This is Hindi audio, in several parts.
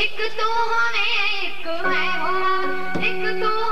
एक तू तो हमें एक है वो एक तू तो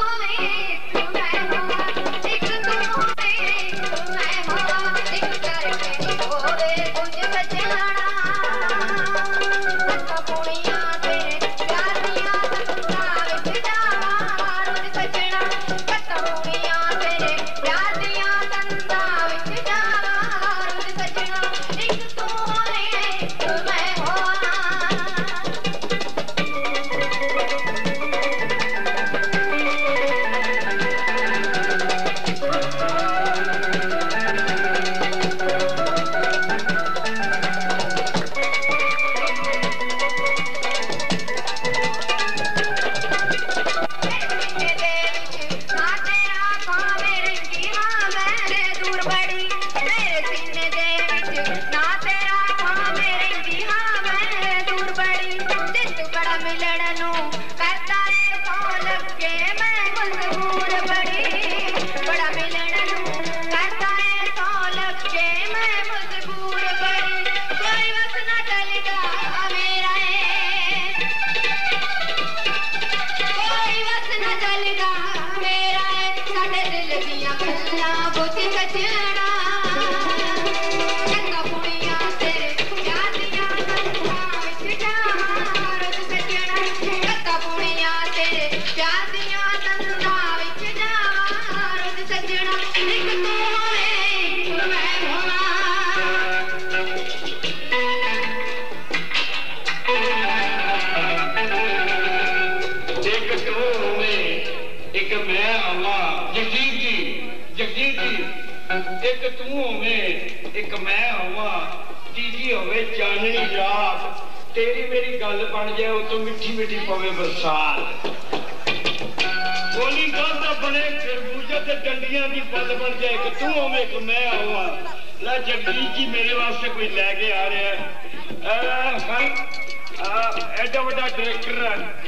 तो तो जगजीत जी जगजीत जी ਇੱਕ ਤੂੰ ਹੋਵੇਂ ਇੱਕ ਮੈਂ ਹੋਵਾਂ ਤੀਜੀ ਹੋਵੇ ਚਾਨਣੀ ਰਾਤ ਤੇਰੀ ਮੇਰੀ ਗੱਲ ਬਣ ਜਾਏ ਉਤੋਂ ਮਿੱਠੀ ਮਿੱਠੀ ਪਵੇ ਬਰਸਾਤ ਬੋਲੀ ਗੱਲ ਤਾਂ ਬਣੇ ਖਰਬੂਜੇ ਤੇ ਡੰਡੀਆਂ ਦੀ ਗੱਲ ਬਣ ਜਾਏ ਕਿ ਤੂੰ ਹੋਵੇਂ ਕਿ ਮੈਂ ਹੋਵਾਂ ਲੈ ਜੱਗੀ ਜੀ ਮੇਰੇ ਵਾਸਤੇ ਕੋਈ ਲੈ ਕੇ ਆ ਰਿਹਾ ਹੈ ਐਡਾ ਵੱਡਾ ਡਾਇਰੈਕਟਰ ਹੈ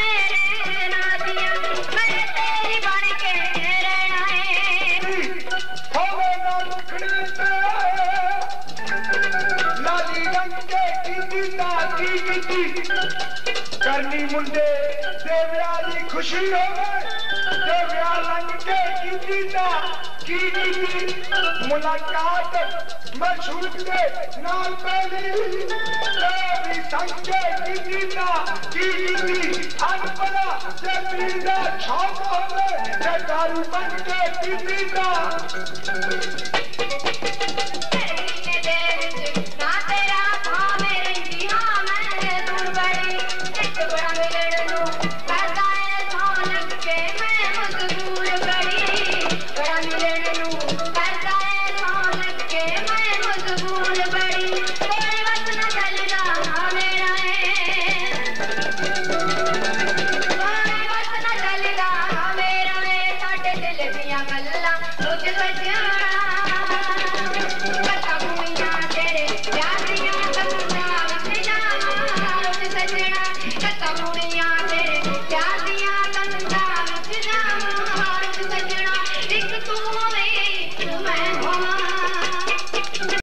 करनी मुंडे देवया खुशी हो देवया लंग के कीता की नीति मुलाकात मशहूर के नाल पहली देवी संग के कीता की नीति अनपला जमीन दा छाप हो जगारू बन के कीता